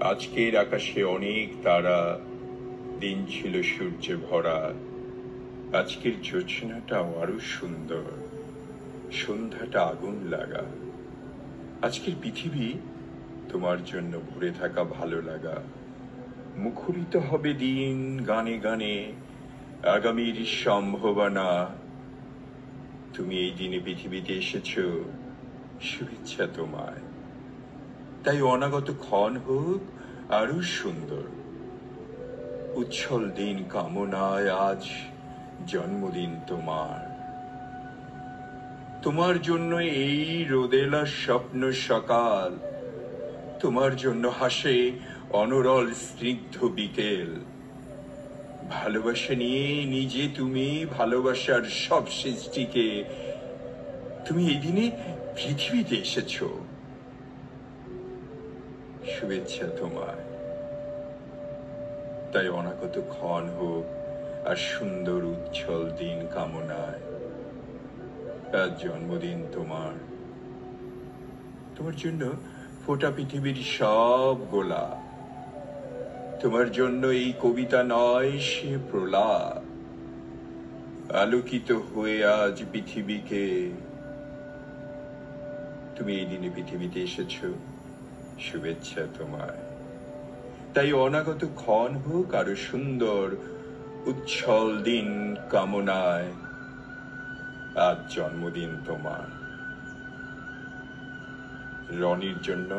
আজকের আকাশে অনেক তারা দিন ছিল সূর্যে ভরা। আজকের জোছনাটাও আরও সুন্দর। সন্ধ্যাটা আগুন লাগা। আজকের পৃথিবী তোমার জন্য ভরে থাকা ভালো লাগা। মুখরিত হবে দিন গানে গানে, আগামীর সম্ভাবনা। তুমি এই দিনে পৃথিবীতে এসেছ, শুভেচ্ছা তোমায়। তাই অনাগত ক্ষণ হোক আরও সুন্দর। উচ্ছল দিন কামনায় আজ জন্মদিন তোমার। তোমার জন্য এই রোদেলা স্বপ্ন সকাল, তোমার জন্য হাসে অনরল স্নিগ্ধ বিকেল। ভালোবাসা নিয়ে নিজে তুমি ভালোবাসার সব সৃষ্টিকে, তুমি এই দিনে পৃথিবীতে এসেছ। শুভেচ্ছা তোমায়। তাই অনাগত ক্ষণ হোক আর সুন্দর উচ্ছল দিন কামনায়। আজ জন্মদিন তোমার। তোমার জন্য ফোটা পৃথিবীর সব গোলা। তোমার জন্য এই কবিতা নয়, সে প্রলাপ। আলোকিত হয়ে আজ পৃথিবীকে। তুমি এই দিনে পৃথিবীতে এসেছ। শুভেচ্ছা তোমায়। তাই অনাগত ক্ষণ হোক আরও সুন্দর, উচ্ছল দিন কামনায় আজ জন্মদিন তোমার। রনির জন্য